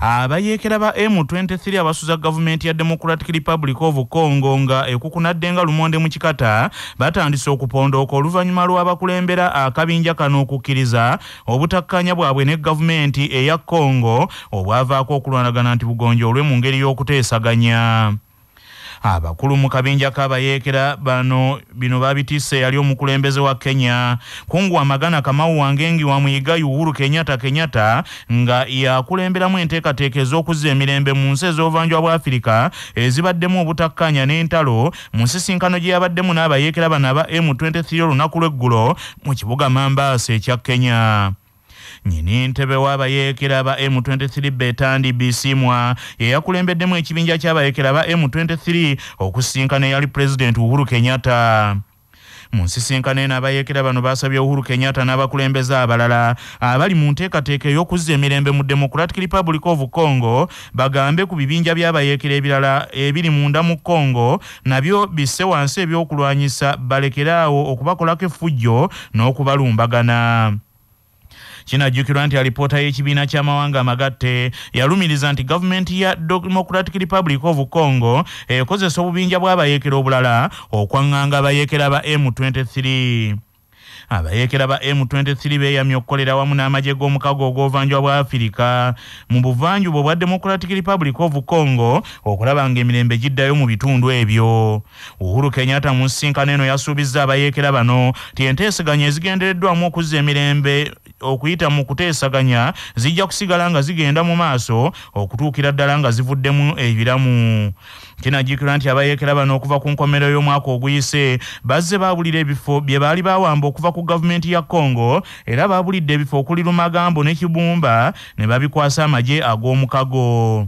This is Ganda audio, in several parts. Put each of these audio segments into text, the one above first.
abayeekera ba m23 abasuza gavumenti ya democratic republic of congo nga ekukunadde nga lumonde mu kikata batandise okupondooka oluvannyuma lw'abakulembera akabinja kano okukkiriza obutakkanya bwabwe ne gavumenti eya congo obwavaako okulwanagana nti bugonjoolwe mu ngeri y'okuteesaganya abakulu mu kabinja k'abayeekera bano bino babitiise yali omukulembeze wa kenya. Kungu amagana kamau wangengi wa muyiga uhuru kenyatta kenyatta nga yakulemberamu enteekateeka ez'okuzza emirembe mu nsi ez'obuvanjuba bwa afirika ezibaddemu obutakkanya n'entalo mu nsisinkano gye yabaddemu n'abayeekera bano aba m23 olunaku lw'eggulo mu kibuga mambaasa ekya kenya nyini ntebe w'abayeekera ba m23 betandi bisimwa yeyakulembeddemu ekibinja ky'abayeekera ba m23 okusinkana eyali pulezidenti uhuru kenyatta. Mu nsisinkano eno abayeekera bano basabye uhuru kenyatta n'abakulembeze abalala abali mu nteekateeka ey'okuzza emirembe mu democratic republic of congo bagambe ku bibinja by'abayeekera ebirala ebiri munda mu congo nabyo bisse wansi ebyokulwanyisa balekeraawo okubakolako effujjo n'okubalumbagana kinajjukirwa nti alipoota y'ekibiina ky'amawanga amagatte yalumiriza nti gavumenti ya democratic republic of congo ekozesa obubinja bw'abayeekera obulala okwaŋŋanga abayeekera ba m23 abayeekera ba m23 beeyamye okukolera wamu n'amagye g'omukago ogw'obuvanjuba bwa afirika mu buvanjuba obwa democratic republic of congo okulaba ng'emirembe giddayo mu bitundu ebyo. Uhuru kenyatta mu nsinkano eno yasuubizza abayeekera bano ti enteeseganya ezigendereddwamu okuzza emirembe okuyita mu kuteesaganya zijja kusigala nga zigenda mu maaso okutuukira ddala nga zivuddemu ebiramu. Kinajjukirwa nti abayeekera bano okuva ku nkomerero y'omwaka oguyise bazze baabulira ebifo bye baali bawamba okuva ku gavumenti ya congo era baabulidde ebifo okuli lumagambo ne kibumba ne babikwasa amagye ag'omukago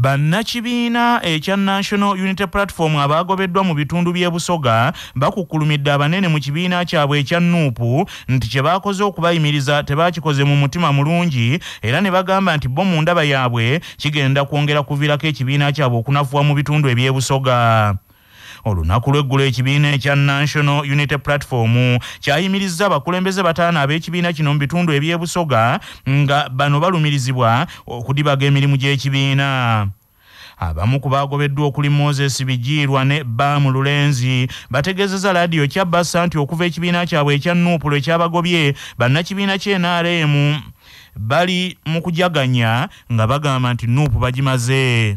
bannakibiina ekya national unity platform abaagobeddwa mu bitundu by'e busoga bakukkulumidde abanene mu kibiina kyabwe ekya nuupu nti kye baakoze okubayimiriza tebaakikoze mu mutima mulungi era ne bagamba nti bo mu ndaba yaabwe kigenda kwongera kuviirako ekibiina kyabwe okunafuwa mu bitundu eby'e busoga olunaku lweggulo ekibiina ekya national unity platform kyayimirizza abakulembeze bataano ab'ekibiina kino mu bitundu eby'ebusoga nga bano balumirizibwa okudibaga emirimu gy'ekibiina. Abamu ku baagobeddwa okuli moses bijiirwa ne baamu lulenzi bategeezeza laadiyo kyabbasa nti okuva ekibiina kyabwe ekya nuupulo ekyabagobye bannakibiina ky'enrm bali mu kujaganya nga bagamba nti nuupu bagimaze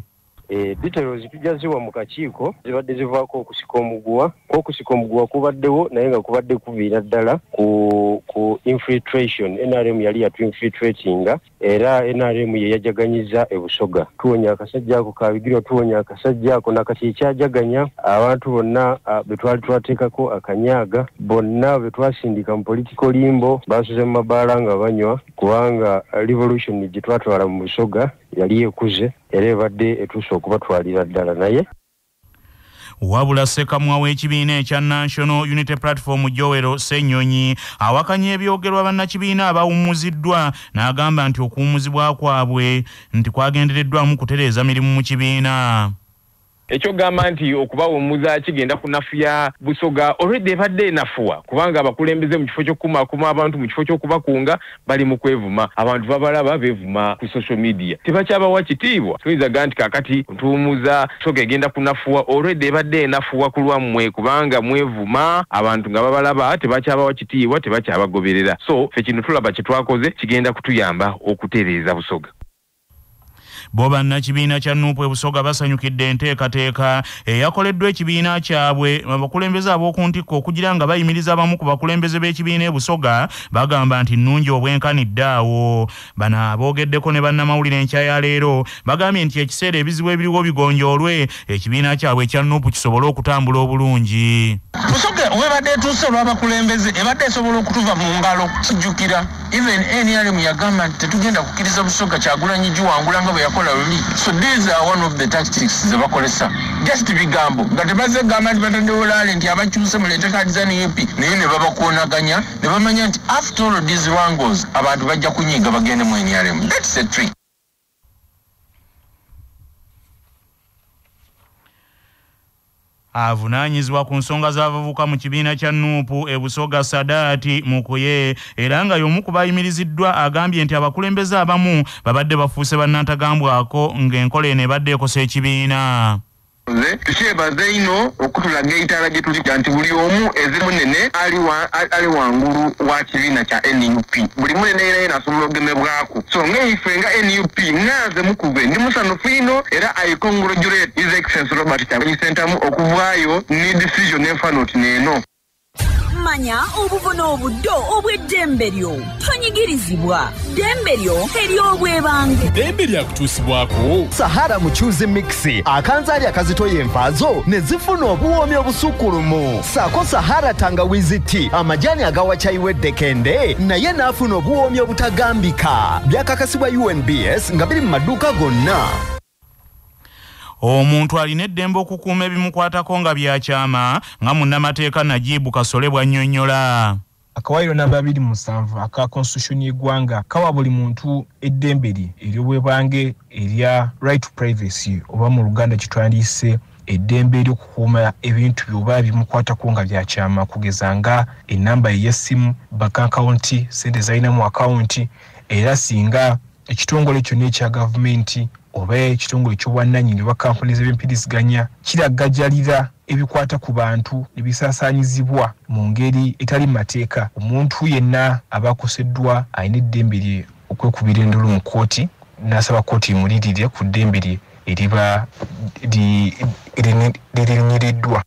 E, details tujaziwa mu kakiiko zibadde zivaako okusika omuguwa. Kwokusika omuguwa kubaddewo naye nga kubadde kuviira ddala ku ku infiltration. Nrm yali yatu infiltratinga era nrm ye yajaganyiza ebusoga. Tuwonya akasajja ako kabigirwa tuwonya akasajja ako nakati ekyajaganya abantu bonna be twali twateekako akanyaaga bonna be twasindika mu political limbo basuze mu mabaala nga banywa kubanga revolution gye twatwala mu busoga yali ekuze era ebadde etuuse okubatwalira ddala naye. Wabula sekamwa w'ekibiina ekya national unity platform jowero senyonyi awakanya ebyogerwa bannakibiina abawumuziddwa n'agamba nti okuwumuzibwa kwabwe nti kwagendereddwamu kutereeza mirimu mu kibiina ekyogamba nti okubawummuza kigenda kunafuya busoga olwedde ebadde enafuwa kubanga abakulembeze mu kifo ky'okukumaakuma abantu mu kifo ky'okubakunga bali mu kwevuma. Abantu babalaba beevuma ku social media. Tebakyabawa kitiibwa. Tuyinza ga nti kakati ntuwummuza busoga egenda kunafuwa olwedde ebadde enafuwa ku lwammwe kubanga mwevuma. Abantu nga babalaba tebakyabawa kitiibwa tebakyabagoberera. So fe kino tulaba kye twakoze kigenda kutuyamba okutereeza busoga bo bannakibiina kya nuupu ebusoga basanyukidde enteekateeka eyakoleddwa ekibiina kyabwe. Abakulembeze ab'oku ntikko okugira nga bayimiriza abamu ku bakulembeze b'ekibiina ebusoga bagamba nti nnungi obwenkanidde awo. Bano aboogeddeko ne bannamawulire enkya ya leero bagambye nti ekiseera ebizibu ebiriwo bigonjoolwe ekibiina kyabwe ekya nuupu kisobole okutambula obulungi. Busoga webadde etuuse olw'abakulembeze ebadde esobola okutuva mu ngalo kijjukira even nrm yagamba nti tetugenda kukkiriza busoga kyagulanyi giwangula nga bwe yakola luli so these are one of the tactics ze bakolesa just bigambo. Nga tebaze gamba nti bataddewo laale nti abakyuse muleete kadi za nup naye ne babakwonaganya ne bamanya nti after all these wrangles abantu bajja kunyiiga bagende mu nrm thats a trick avunaanyizibwa ku nsonga z'abavubuka mu kibiina kya nuupu e busoga sadaati mukuye era nga y'omu ku bayimiriziddwa agambye nti abakulembeze abamu babadde bafuuse bannantagambwako ng'enkola eno ebadde ekosa ekibiina nze tukyebaza ino okutulaga eitaala gye tuliga nti buli omu eze munene ali wa- ali wangulu wa kibiina kya nup buli munene era yena asobola okugemebwako. So ngaife nga nup ngaze mukube ndi musanufu ino era i congratulate his excellence robert kyagulanyi ssentamu okuvaayo ne decision enfaana oti neeno manya obuvuna obuddo obw'eddembe lyo tonyigirizibwa ddembe lyo ery'obwebange ddembe lyakutuusibwako sahara mukyuzi mixi. Akanzaali akazitoya envaazo ne zifuna obuwoomi obusukkulumu. Saako sahara tangawizi ti. Amajaani agawa cyayiwa eddekende naye n'afuna obuwoomi obutagambika. Byakakasibwa unbs nga biri mu maduuka gonna omuntu alina eddembe okukuuma ebimukwatako nga byakyama nga munnamateeka najibu kasole bw'annyonnyola akawairo namba 27 aka constitution y'eggwanga kawa buli muntu eddembe lye ery'obwebange erya right to privacy oba mu luganda kitwandiise eddembe ery'okukuuma ebintu byoba bimukwatako nga byakyama kugeza nga enamba ye y'essimu bakankawunti sente zalinamu akawunti era singa ekitongole kyonna ekya gavumenti oba ekitongole ky'obwannannyini oba kampuni z'ebempiriziganya kiragajjalira ebikwata ku bantu ne bisaasaanyizibwa mu ngeri etali mu mateeka. Omuntu yenna aba akoseddwa alina eddembe lye okwekubira endolo mu kooti n'asaba kooti emulirire ku ddembe lye eriba lirinyiriddwa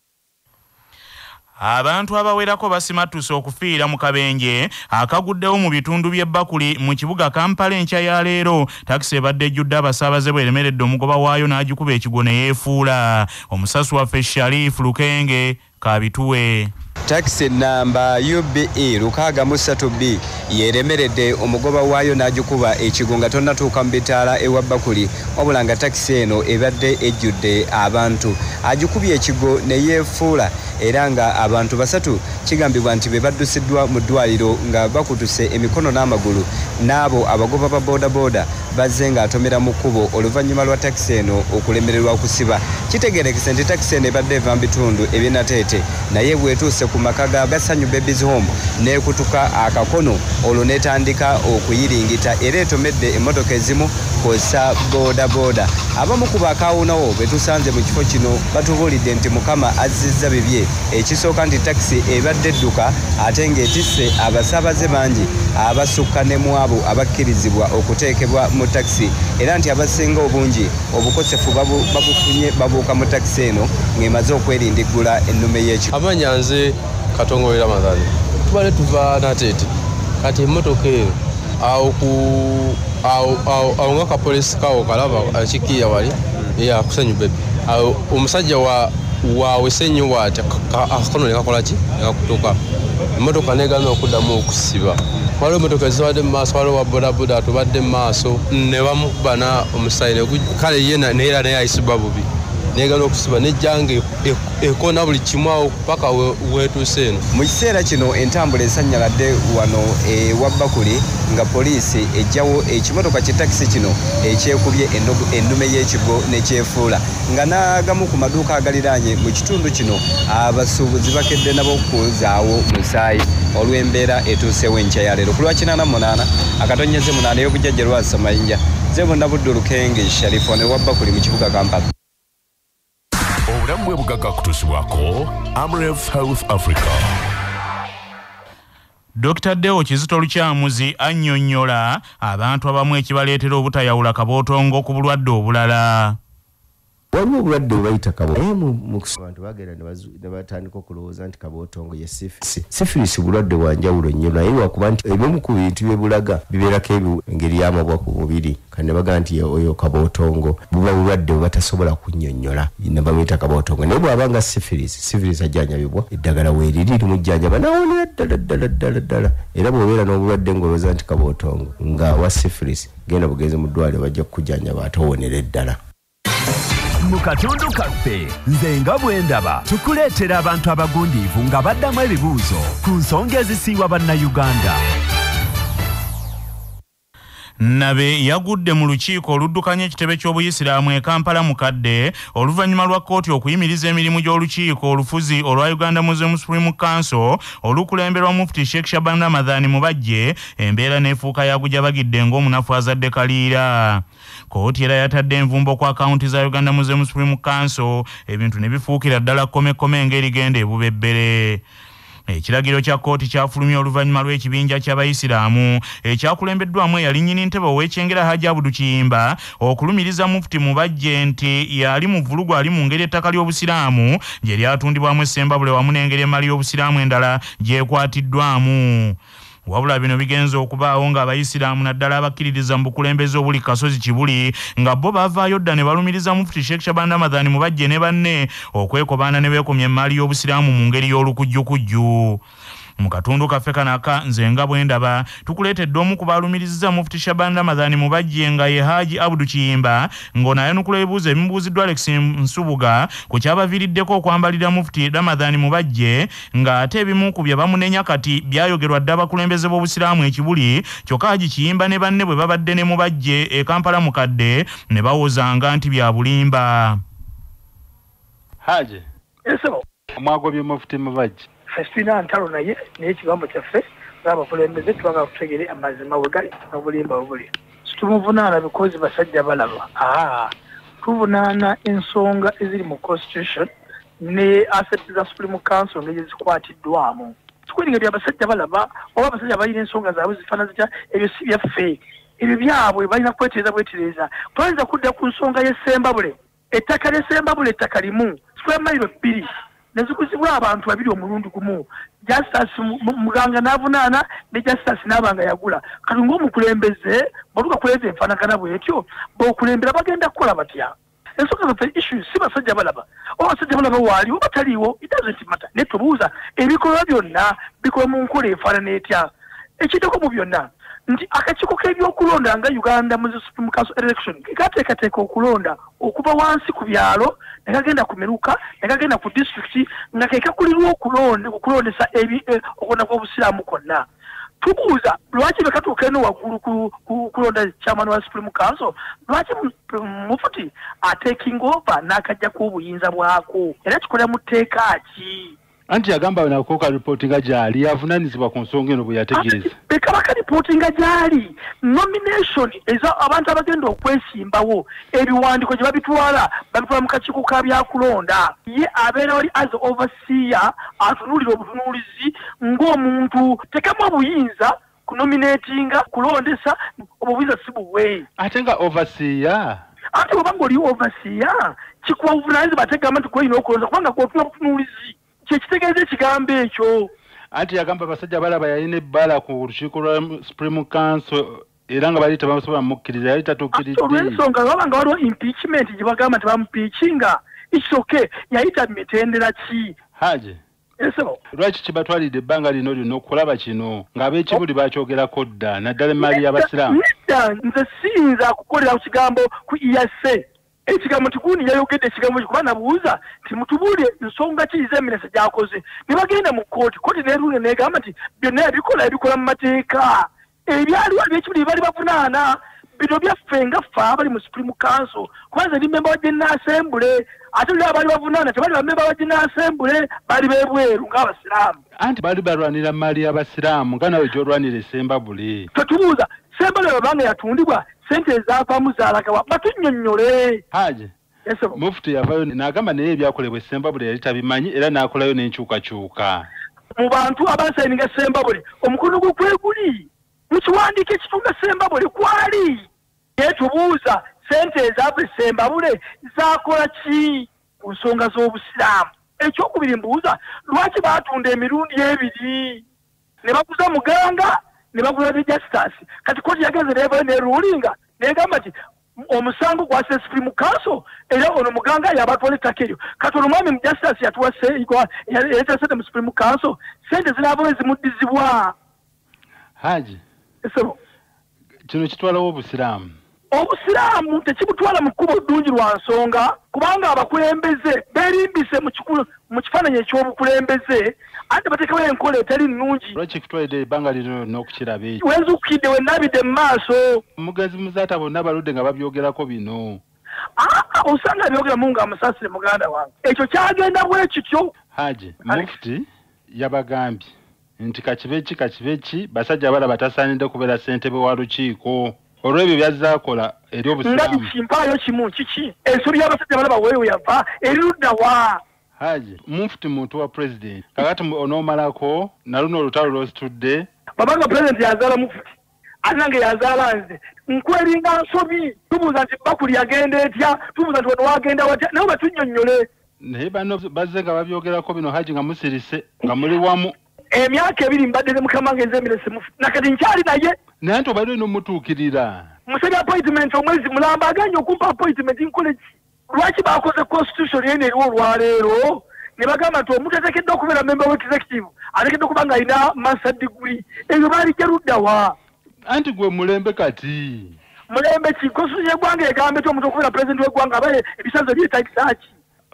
abantu abawerako basimatuse okufiira mu kabenje akaguddewo mu bitundu by'ebbakuli mu kibuga kampala enkya ya leero. Takisi ebadde ejjudde abasaabaze bweremeredde omugoba waayo n'agikuba ekigo ne yeefuula. Omusasi waffe sharifu lukenge kabituwe takisi namba ube lukaaga mu ssatu b. Yeeremeredde omugoba waayo n'agikuba ekigo nga tonnatuuka mu bitaala ewa bakuli. Wabula nga takisi eno ebadde ejjudde abantu. Agikubye ekigo ne yeefuula era nga abantu basatu kigambibwa nti be baddusiddwa mu ddwaliro nga bakutuse emikono n'amagulu. N'abo abagoba ba boodabooda bazze ng'atomera mu kkubo oluvannyuma lwa takisi eno okulemererwa okusiba. Kitegerekese nti takisi eno ebadde eva mu bitundu ebinateete naye bwetuuse ku maka ga gasanyu babies home n'ekutuka akakono. Olwo n'etandika okuyiringita era etomedde emmotoka ezimu kw'ossa boodabooda abamu ku bakaawunawo be tusanze mu kifo kino batubuulidde nti mukama azzizza bibye. Ekisooka nti takisi ebadde edduka ate ng'etisse abasaabaze bangi abasukka ne mu abo abakkirizibwa okuteekebwa mu takisi era nti abasinga obungi obukosefu babu- babufunye babuuka mu takisi eno ng'emaze okwerindiggula ennume y'ekiko amanya nze katongole ramadhani tubale tuva nateete kati emmotoka eyo awo ku awo- nga kapolisi kawo kalaba akikiya wali yakusenyu bebi awo omusajja wa wawese nnyo waati akakono nekakola ki? Nekakutuka emmotoka negana okuddamu okusiba. Waliwo emmotoka ezibadde mu maaso waliwo wa bodaboda tubadde mu maaso ne bamukubana omusayine kale ye na- naye era naye ayisibwa bubi negana okusiba nejjanga ekona buli kimu awo paka we- wetuuse eno. Mu kiseera kino entambula esanyaladde wano ewa bakuli nga poliisi ejjawo ekimotoka kitakisi kino ekyekubye ennume y'ekigo nekyefuula nga n'agamu ku maduuka agaliraanye mu kitundu kino abasuubuzi bakedde nabo kuzaawo musaayi olw'embeera etuusewo enkya ya leero. Ku lwa 88 akatonyeze munaana y'obujjajja lwasa mayinja zebonna budde olukenge sharifu wano ewa bakuli mu kibuga kampala obulamu bwe bugagga kutuusibwako amref health africa. Dr deo kizito lukyamuzi annyonnyola abantu abamu ekibaleetera obutayawula kabootongo ku bulwadde obulala waliwo obulwadde bwe bayita kabo naye mu- mu kus- abantu bagenda ne batandika okulowooza nti kabootongo ye sifirisi bulwadde bwanjawulo nnyo. Naye lwakuba nti ebimu ku bintu byebulaga bibeerako engeri y'amabwa ku mubiri. Kandi bagamba nti oyo kabootongo buba bulwadde bwe batasobola kunnyonnyola ne babuyita kabootongo naye bw'abanga sifirisi sifirisi ajjanjabibwa eddagala weeriri limujjanjaba nawonera ddala ddala ddala ddala. Era bw'obeera n'obulwadde ng'olowooza nti kabootongo nga wa sifirisi genda bugenzi mu ddwaliro bajja kukujjanjaba ate owonera eddala mu katundu kaffe nze nga bwe ndaba tukuleetera abantu abagundiivu nga baddamu ebibuuzo ku nsonga ezisiiwa bannayuganda. Nabe yagudde mu lukiiko oluddukanya ekitebe ky'obuyisiraamu e kampala mukadde oluvannyuma lwa kkooti okuyimiriza emirimu gy'olukiiko olufuzi olwa uganda muslim supreme council olukulemberwa mufuti sheekh shaban ramadhan mubajje embeera n'efuuka yagujabagidde ng'omunafu azadde kaliira kkooti era yatadde envumbo ku akawunti za uganda muslim supreme council ebintu ne bifuukira ddala kkomekome ng'erigenda ebubebbere. Ekiragiro kya kkooti kyafulumya oluvannyuma lw'ekibinja ky'abayisiraamu ekyakulembeddwamu eyali nnyini ntebe ow'ekyengera haji abudu kiyimba okulumiriza mufuti mubajje nti yali mu vulugu ali mu ngeri ettaka ly'obusiraamu gye lyatundibwamu essembabule wamu n'engeri emmali y'obusiraamu endala gyekwatiddwamu wabula bino bigenza okubaawo ng'abayisiraamu naddala abakkiririza mu bukulembeze obuli kasozi kibuli nga bo bavaayo dda ne balumiriza mufuti sheekh shaban ramadhan mu bajje ne banne okwekobaana ne beekomya emmaali y'obusiraamu mu ngeri y'olukujjukujju mu katundu kaffe kanaka nze nga bwe ndaba tukuleetedde omu ku baalumiriza mufuti shaban ramadhan mu bajje nga ye haji abudu kiyimba ng'onaayanukula ebibuuzo ebimubuuziddwa alex nsubuga ku kyabaviiriddeko okwambalira mufuti ramadhan mu bajje ng'ate ebimu ku bye bamunenya kati byayogerwa dde abakulembeze b'obusiraamu ekibuli kyokka haji kiyimba ne banne bwe babadde ne mu bajje e kampala mukadde ne bawozanga nti bya bulimba. Haje omwagobye mufuti mubajje ffe sirina ntalo naye naye ekigambo kyaffe ngaabakulembeze tubanga kutegere amazima we gali n'obulimba bubuli situmuvunaana bikozi basajja balaba. Aa tuvunaana ensonga eziri mu constitution ne assets za supreme council ngeri zikwatiddwamu tukweringa bya basajja balaba oba abasajja balina ensonga zaabwe zifaana zitya? Ebyo si byaffe ebyo byabwe balina kwetereza bwetereza twayinza kudda ku nsonga y'essembabule ettaka ly'essembabule ettaka limu. Mailo bbiri nezikuzibwa abantu babiri omulundi gumu. Justice muganga n'avunaana ne justice n'abanga yagula. Kati ng'omukulembeze batuka kuleza enfaanagana bwetyo b'okulembera bagenda kukola batya? Ensonga zaffe issue si basajja balaba. Oba basajja balaba waali oba taliiwo it doesn't matter. Ne tubuuza ebikolwa byonna bikola mu nkola enfaanana etya? Ekiddeko mu byonna nti akakiiko k'ebyokulonda nga uganda mu supreme council election kateekateeka okulonda okuva wansi ku byalo ne kagenda ku miruka ne kagenda ku disitulikiti nga ke kakulirwa okulondesa okwona kw'obusiraamu kwonna. Tubuuza lwaki bekatuuka eno waggulu kulonda chairman wa supreme council? Lwaki mufuti ateking over n'akajjaku obuyinza bwako? Era kikolera mu tteeka ki anti yagamba nakoka ripootinga gyali yavunanyizibwa ku nsonga eno bwe yategeeza. Bekaba karipootinga gyali. Nomination eza abantu abagenda okwesimbawo ebiwandiiko gye babitwala babitwala mu kakiiko ka byakulonda. Ye abeera wali as overseer atunuulira obutunuulizi ng'omuntu. Tekamu obuyinza kunominatinga kulondesa obwo buyinza si buwe. Ate nga overseer? Ate bweba ngaoli overseer kikuwa buvunanyizibwa ate gamba nti gwolina okulonda kubanga gwotuna obutunuulizi kyekitegeeza ekigambo ekyo anti yagamba abasajja balaba yalina ebbala ku lukiiko lwa supreme council era nga bali tebasobola mukkiriza yali tatuukiridde. Olw'ensonga baba nga waliwo impeachment gye bagamba nti bamupiikinga isoke yayita mitendera ki? Haje esebo lwaki kibatwalidde ebbanga lino lyonna okulaba kino? Ng'ab'ekibuli bakyogerako dda naddala emaali y'abasiraamu. Nedda nze siyinza kukolera ku kigambo ku iyase ekigambo tikuuni yayogedde ekigambo kuba nabuuza nti mutubuulire nsonga ki z'eminesa gy'akoze? Ne bagenda mu kooti kooti neeruune negamba nti byonna yabikola yabikola mu mateeka. Ebyaliwo ebyekibuli bye bali bavunaana bino byaffe nga ffe abali mu supreme council kubanza ndi memba wa general assembly ate lyo abaali bavunaana tebali bamemba wa general assembly bali bebweru ng'abasiraamu. Anti baali balwanira maali y'abasiraamu nga nawe gy'olwanira esembabule tetubuuza. Sembabule babanga yatundibwa sente ezaavaamu zaalagawa batunnyonnyole haje mufuti yavayo n'agamba naye ebyakolebwa esembabule yali tabimanyi era n'akolayo n'enkyukakyuka. Mu bantu abasayininga sembabule omukono gwe kweguli mu kiwandiiko ekitunda sembabule kwali? Naye tubuuza sente ezaava esembabule zakola ki ku nsonga z'obusiraamu? Ekyokubiri mbuuza lwaki baatunda emirundi ebiri? Ne baguza muganga ne bagula ne justice kati kooti yagenze nevayo nerulinga negamba nti omusango gwase supreme council era ono muganga yabatwala ettaka eryo kati ono mwami justice yatuwa yaleeta sente mu supreme council sente zinaavayo zimuddizibwa haji. Kino kitwalawo obusiraamu obusiraamu tekibutwala mu kkubo ddungi lwa nsonga kubanga abakulembeze beerimbise mu kifaananyi ekyobukulembeze ate batekawo enkola etali nnungi. Lwaki kitwalidde ebbanga lino n'okukiraba ekyo? Wenzukidde wenabidde mu maaso. Omugenzi muzaata bonna baludde nga babyogerako bino. Aa osanga byogeramu nga amusaasire muganda wange. Ekyo kyagenda bwe kityo. Haji mufuti yabagambye nti kakibe ki kakibe ki basajja bala batasaanidde kubeera ssentebe wa lukiiko olw'ebyo byazaakola eri nga obusiraamu. kimpaayo kimu kiki? Ensobi y'abasajja balaba weeyo yava eri ludda wa? Haji mufuti muntu wa pulezidenti kakati onoomalako na luno olutalo lwositudde. Babanga pulezidenti yazaala mufuti ate nange yazaala nze. Nkweringa nsobi tubuuza nti bakuli yagenda etya? Tubuuza nti wano wagenda watya? Naye batunnyonnyole naye bano bazze nga babyogerako bino haji nga musirise nga muli wamu emyaka ebiri mbadde ne mukama nga enze emirese mufuti nakati nkyali naye naye nti obadde nomutuukirira musabye appointment omwezi mulamba aganye okumpa appointment nkole ki lwaki bakoze constitution yene eriwo olwaleero? Ne bagamba nti omuntu ateekeddwa okubeera member wa executive ateekeddwa okuba nga alina master degree. Ebyo baalijja luddawa anti gwe mulembe kati? Mulembe ki? Constitution y'eggwanga egamba eti omuntu okubeera president w'eggwanga abaye ebisazo byetagisa ki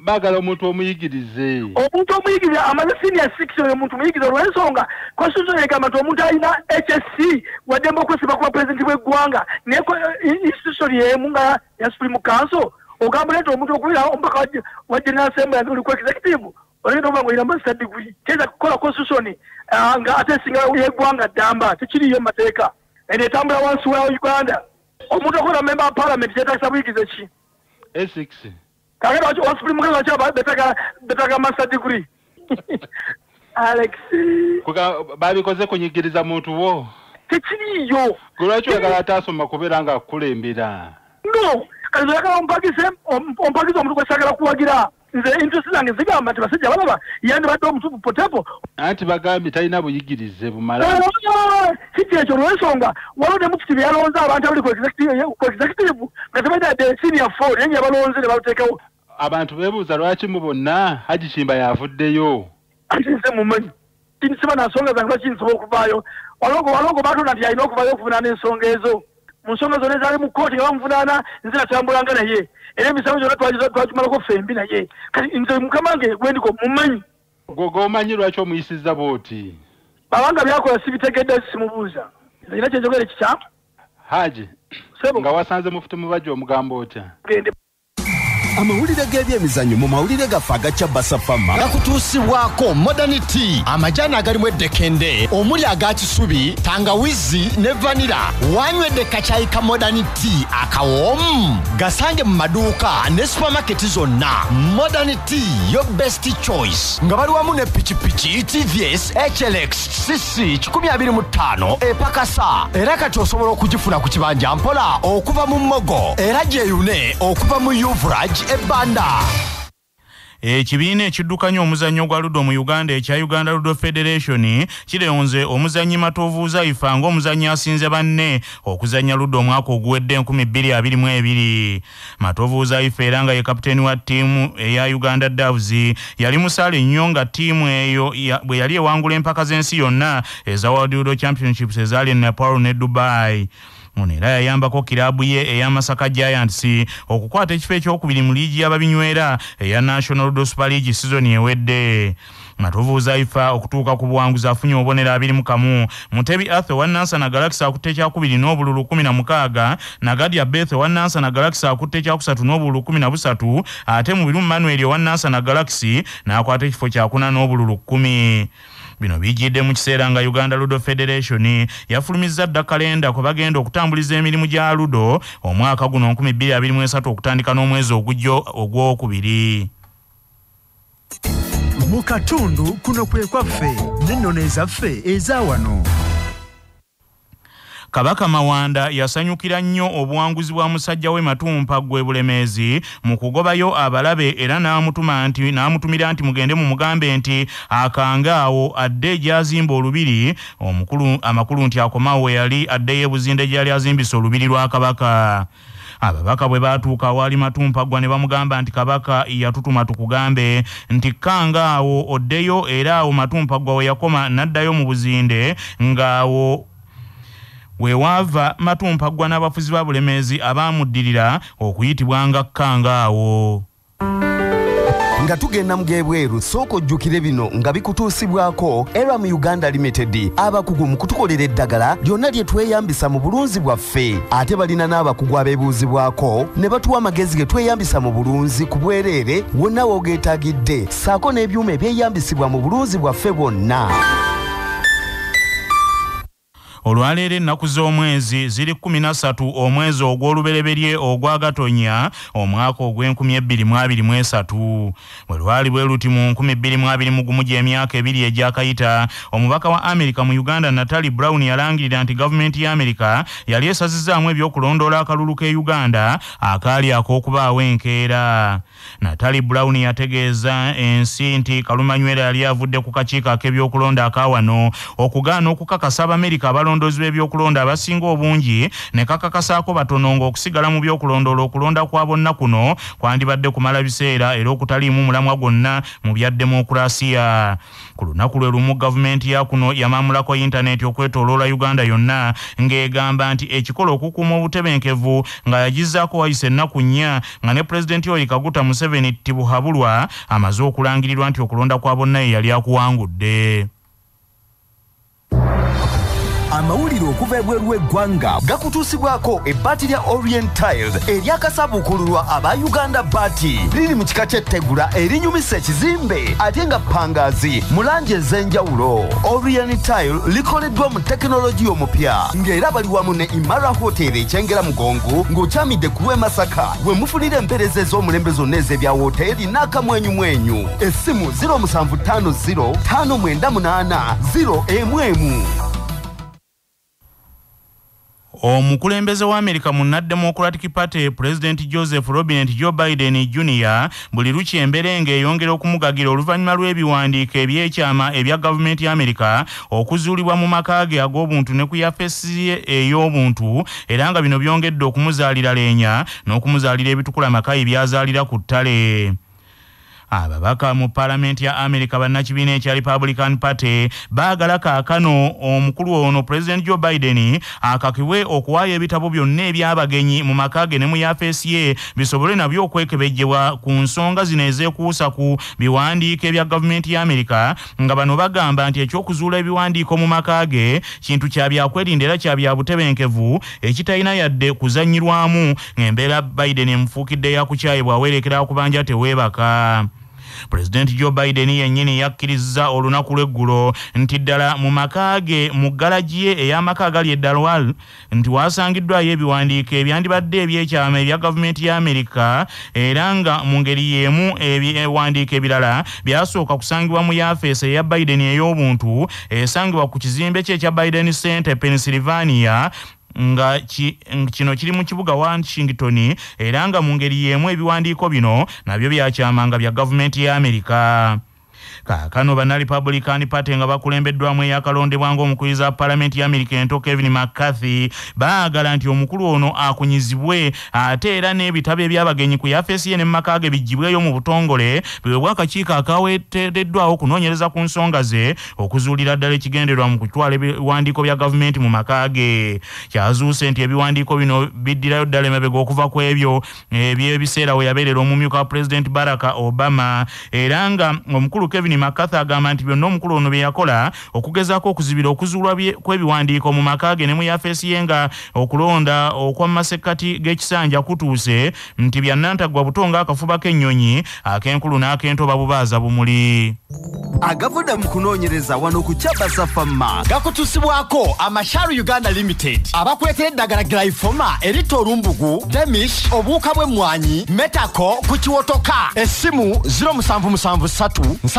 baagala omuntu omuyigirize. Omuntu omuyigiriza amaze senior six oyo omuntu muyigiriza olw'ensonga constitution egamba nti omuntu alina hsc waddemba okwesiba kuba pulezidenti bw'eggwanga naye i- institution yemu nga ya supreme council ogamba nti omuntu okubeera omubaka wa- general assembly oli ku executive olagenda okuba ngaolina master degree teza kukola constitution ah, nga ate esinga y'eggwanga ddamba tekiriyo mu mateeka. Eno etambula wansi wa uganda. Omuntu okubeera member parliament kyetagisa buyigirize ki? A6 kakati waki wa supreme council waki betaga master degree alex. Babikoze kunyigiriza muntu wo tekiriyo gwe lwaki oyagala ataasoma kubeera nga akulembera no. Kati oyagala ompagise om- ompagize omuntu gwesagala kuwagira nze interest zange zigamba nti basajja balaba yandibadde omutupu potepo anti bagambye talina buyigirize bumala kiki ekyo olw'ensonga waliwo ne mukiti bye yalonze abantu abali ku executive nga tebaidadde senior four naye yabalonze ne baluteekawo abantu beebuuza lwaki mu bonna haji kimba yavuddeyo? Ati nze mumanyi tinsiba na nsonga zange lwaki nsobola okuvaayo. Walongo walongo batonda nti alina okuvaayo okuvunaana ensonga ezo. Mu nsonga zonna ezaali mu kooti nga bamuvunaana nze natambulanga naye. Era emisango gyonna twagimalako fembi naye. Kati nze mukama nge gwendiko mumanyi gwe gomanyi lwaki omuyisiza bw'oti? Babanga byakola sibitegedde simubuuza. Nze ina kyenjogere kikya? Haji nga wasanze mufuti mubajja omugamba otya amawulire g'ebyemizannyo mu mawulire gaffe agacya basafama gakutuusibwako modernity amajaani agalimu eddekende omuli aga kisubi tangawizi ne vanira wanywedde kacyayi ka modernity akawoomu? Gasange mu maduuka ne supamaketi zonna. Modernity yo best choice. Nga bali wamu ne pikipiki tvs hlx cc 25 epakasa. Era kati osobola okugifuna ku kibanja mpola okuva mu mmogo. Era gyeyune okuva mu uvrage ebbanda ekibiina ekiddukanya omuzannyo gwa ludo mu uganda ekya uganda ludo federation kireyonze omuzannyi matovuuza ifa ng'omuzannyi asinze banne okuzannya ludo omwaka oguwedde 2022 matovuuza ifa era nga ye kapiteeni wa ttiimu eya uganda davs yali musaale nnyo nga ttiimu eyo bwe yali ewangula empaka z'ensi yonna eza world ludo championships ezaali e nepal ne dubai ono era yayambako kiraabu ye eya masaka giants. Okukwata ekifo ekyokubiri mu liigi y'ababinywera eya national ludo super league season ewedde. Matovuuza ifa okutuuka ku buwanguzi afunye obubonero abiri mu kamu. Mutebi arthur wa nansana galaxy akutte ekyakubiri n'obululu 16 nagadia beth wa nansana galaxy akutte ekyakusatu n'obululu 13 ate mu birumu manuel owa nansana galaxy n'akwata ekifo kyakuna n'obululu 1 bino bijjidde mu kiseera nga uganda ludo federation yafulumizza dda kalenda kwe bagenda okutambuliza emirimu gya ludo omwaka guno 2023 okutandika n'omwezi ogujjo ogwokubiri. Mu katundu kuno kwe kwaffe n'ennono ezaffe eza wano kabaka mawanda yasanyukira nnyo obuwanguzi bwa musajja we matumpa gwe bulemeezi mu kugobayo abalabe era n'amutuma nti n'amutumira nti mugende mu mugambe nti akange awo adde gy'azimba olubiri omukulu amakulu nti akomawo we yali addeyo ebuzinde gy'ali azimbisa olubiri lwa kabaka. Ababaka bwe baatuuka awaali matumpaggwa ne bamugamba nti kabaka yatutuma tukugambe. Nti kanga awo oddeyo era awo matumpaggwa we yakoma n'addayo mu buzinde ng'awo wewaava matumpaggwa n'abafuzi ba bulemeezi abaamuddirira okuyitibwanga kanga awo nga tugenda mu gebweru sooka ojjukire bino nga bikutuusibwako era mu uganda limited abakugu mu kutukolera eddagala lyonna lye tweyambisa mu bulunzi bwaffe. Ate balina n'abakugu abeebuuzibwako ne batuwa amagezi ge tweyambisa mu bulunzi ku bwereere wonna woogeetaagidde ssaako n'ebyuma ebyeyambisibwa mu bulunzi bwaffe bwonna olwaleero ennaku z'omwezi ziri 13 omwezi ogw'olubereberye ogwa gatonya omwaka ogw'e2023 bwe lwali bwe luti mu 2021 gy'emyaka ebiri egyakayita omubaka wa amerika mu uganda natali brown yalangirira nti gavumenti ya amerika yali esazizaamu ebyokulondoola akalulu k'e uganda akaali ak'okubaawo enkeera. Natali brown yategeeza ensi nti kalumanywera yali avudde ku kakiiko ak'ebyokulonda akawano okugaana okukakasa abamerika abalondoozi b'ebyokulonda abasinga obungi ne kakakasaako batono ng'okusigala mu byokulondoola okulonda kwa bonna kuno kwandibadde kumala biseera era okutaliimu mulamwa gwonna mu bya demokulasiya ku lunaku lwe lumu gavumenti ya kuno yamamulako yintaneeti okwetooloola uganda yonna ng'egamba nti ekikola okukuuma obutebenkevu nga yagizzaako wayisa ennaku nnya nga ne pulezidenti yoweri kaguta museveni tibuhabulwa amaze okulangirirwa nti okulonda kwa bonna ye yali akuwangudde amawulire okuva ebweru w'eggwanga gakutuusibwako ebbaati lya orientiled eryakasabuukululwa aba uganda baati. Liri mu kika ky'ettegula erinyumisa ekizimbe ate nga pangaazi mu langi ez'enjawulo. Orientil likoleddwa mu tekinologiya omupya ng'era bali wamu ne imara hotel ekyengera mugongo ng'okyamidde ku lw'e masaka. We mufunira empeereza ez'omulembe zonna ez'ebya woteeri n'akamwenyumwenyu. Essimu 0750 598 0 emu emu omukulembeze wa amerika mu naddemocratic party pulezidenti joseph robinett joe biden jr buli luki embeera ng'eyongera okumugagira oluvannyuma lw'ebiwandiiko ebyekyama ebya gavumenti ya amerika okuzuulibwa mu maka ge ag'obuntu ne ku yafesi ey'obuntu era nga bino byongedde okumuzaalira leenya n'okumuzaalira ebitukula makayi byazaalira ku ttale ababaka mu paalamenti ya amerika bannakibiina ekya republican party baagala kaakano omukulu ono pulezidenti joe biden akakibwe okuwaayo ebitabo byonna ebyabagenyi mu maka ge ne mu yafeesi ye bisobole nabyo okwekebejjebwa ku nsonga zino ezeekuusa ku biwandiiko ebya gavumenti ya amerika nga bano bagamba nti ekyokuzuula ebiwandiiko mu maka ge kintu kya byakwerinda era kya bya butebenkevu ekitalina yadde kuzannyirwamu. Ng'embeera biden emufuukidde yakukyayi bw'aweerekera kubanja teweebaka pulezidenti joe biden yennyini yakkiriza olunaku lw'eggulo nti ddala mu maka ge mu galagi ye ey'amaka agali eddalwal nti waasangiddwayo ebiwandiiko ebyandibadde ebyekyama ebya gavumenti ya amerika era nga mu ngeri y'emu ebiwandiiko ebirala byasooka kusangibwa mu yafeesi eya biden ey'obuntu esangibwa ku kizimbe kye ekya biden center pennsylvania nga ki, kino kiri mu kibuga washington era nga mu ngeri y'emu ebiwandiiko bino nabyo byakyamanga bya gavumenti ya amerika kaakano banna republican party nga bakulembeddwamu eyakalondebwa ng'omukuliza wa paalamenti ya amerika ento kevin mccarthy baagala nti omukulu ono akunyizibwe ate era n'ebitabo ebyabagenyi ku yafeesi ye ne mumaka ge biggibweyo mu butongole biwebwa akakiiko akaweteereddwawo okunoonyereza ku nsonga ze okuzuulira ddala ekigendererwa mu kutwala ebiwandiiko bya gavumenti mu maka ge kyazuuse nti ebiwandiiko bino biddirayo ddala emabega okuva ku ebyo ebyebiseera we yabeerera omumyuka wa pulezidenti baraka obama era nga omukulu kevin mccarthy agamba nti byonna omukulu ono bye yakola okugezaako okuzibira okuzuulwa kw'ebiwandiiko mu maka ge ne mu yafeesi ye nga okulonda okwa masekkati g'ekisanja kutuuse nti byannantaggwa buto ng'akafuba k'ennyonyi ak'enkulu n'ak'entoba bubaaza bumuli. Agavudde mu kunoonyereza wano ku kyabasa fama gakutusibwako amasharu uganda limited. Abakuletera eddagala glyfoma erita olumbugu demish obuwuka bw'emmwanyi metako ku kiwotoka. Essimu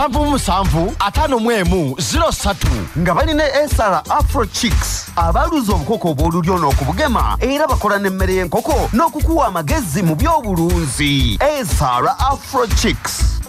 0773 nga balina esara afro chicks? Abaluza obukoko obw'olulyo n'okubugema era bakola n'emmere y'enkoko n'okukuwa amagezi mu by'obulunzi. Esara afro chicks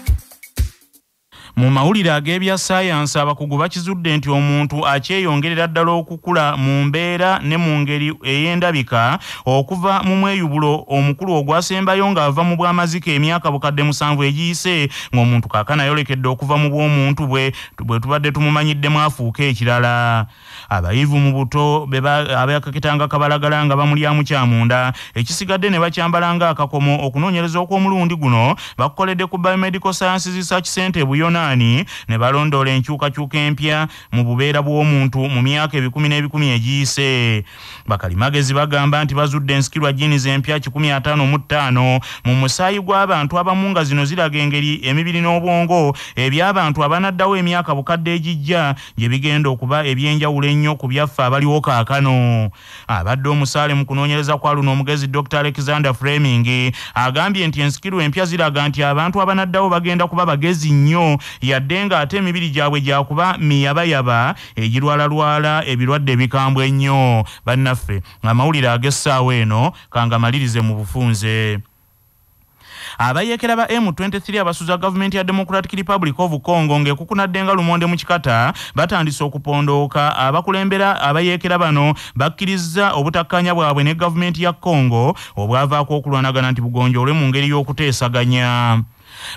mu mawulire ag'ebya saayansi abakugu bakizudde nti omuntu akyeyongerera ddala okukula mu mbeera ne mu ngeri ey'endabika okuva mu mweyubulo omukulu ogwasembayo ng'ava mu bwamazika emyaka bukadde musanvu egiyise ng'omuntu kaakana ayolekedde okuva mu bw'omuntu bwe bwe tubadde tumumanyiddemu afuuka ekirala. Abayivu mu buto abakakitanga kabalagala nga bamulyamu kyamunda ekisigadde ne bakyambala nga akakomo okunoonyereza okw'omulundi guno bakukoledde ku biomedical sciences research center buyona amaanyi ne balondoola enkyukakyuka empya mu bubeera bw'omuntu mu myaka ebikumi n'ebikumi egiyise. Bakalimagezi bagamba nti bazudde ensikirwa jinizi empya 55 mu musaayi gw'abantu abamu nga zino ziraga engeri emibiri n'obwongo eby'abantu abanaddawo emyaka bukadde egijja gye bigenda okuba ebyenjawulo ennyo ku byaffe abaliwo kaakano. Abadde omusaale mu kunoonyereza kwa luno omugezi dr alexander framing agambye nti ensikirwa empya ziraga nti abantu abanaddawo bagenda kuba bagezi nnyo yadde ng'ate emibiri gyabwe gyakuba miyabayaba egirwalalwala ebirwadde ebikambwe ennyo. Bannaffe amawulire ag'essaawa eno kangamalirize mu bufunze. Abayeekera ba m23 abasuza gavumenti ya democratic republic of congo ng'ekukunadde nga lumonde mu kikata batandise okupondooka. Abakulembera abayeekera bano bakkiriza obutakkanya bwabwe ne gavumenti ya congo obwavaako okulwanagana nti bugonjoolwe mu ngeri y'okuteesaganya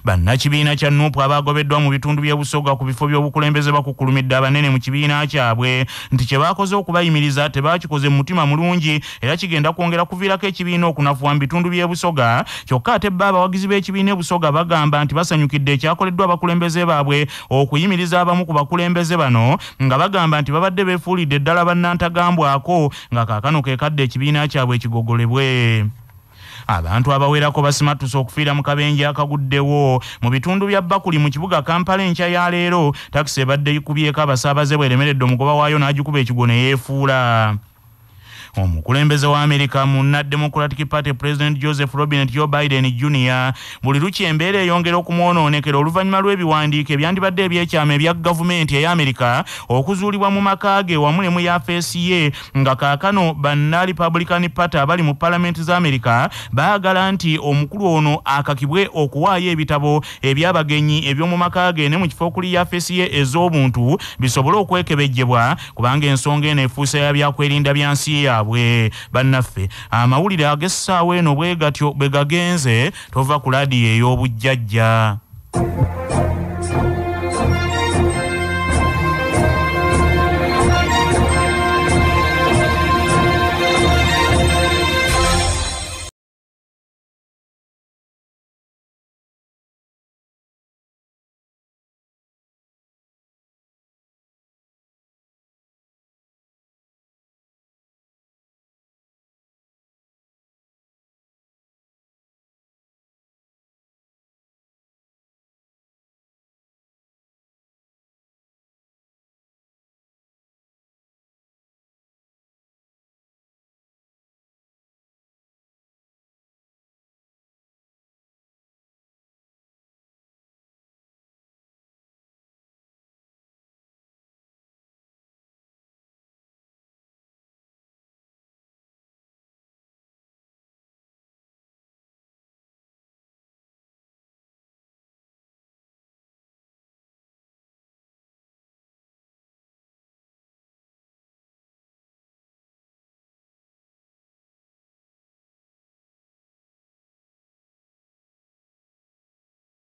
bannakibiina kya nupu abagobeddwa mu bitundu by'ebusoga ku bifo by'obukulembeze bakukulumidde abanene mu kibiina kyabwe. Nti kye baakoze okubayimiriza tebakikoze mu mutima mulungi era kigenda kwongera kuviirako ekibiina okunafuwa mu bitundu by'ebusoga kyokka ate bba abawagizi b'ekibiina ebusoga bagamba nti basanyukidde ekyakoleddwa abakulembeze baabwe okuyimiriza abamu ku bakulembeze bano nga bagamba nti babadde beefuulidde ddala bannantagambwako nga kaakano keekadde ekibiina kyabwe ekigogolebwe abantu abawerako basimatuse okufiira mu kabenje akaguddewo. Mu bitundu bya bakuli mu kibuga kampala enkya ya leero takisi ebadde ikubyeko abasaabaze bweremeredde omugoba waayo n'agikuba ekigo ne yeefuula omukulembeze wa amerika munna democratic party president joseph robinet joe biden jr buli lukya embeera eyongera okumwonoonekera oluvannyuma lw'ebiwandiiko ebyandibadde ebyekyama ebya gavumenti eya amerika okuzuulibwa mu maka ge wamu ne mu yafeesi ye nga kaakano banna republican party abali mu palamenti za amerika baagala nti omukulu ono akakibwe okuwaayo ebitabo ebyabagenyi eby'omu maka ge ne mu kifo okuli yafeesi ye ez'obuntu bisobole okwekebejjebwa kubanga ensonga eno efuusa ya byakwerinda bya nsi yaabwe byabwe bannaffe. Amawulire ag'essaawa eno bwe gatyo bwe gagenze tova ku laadiyo ey'obujjajja.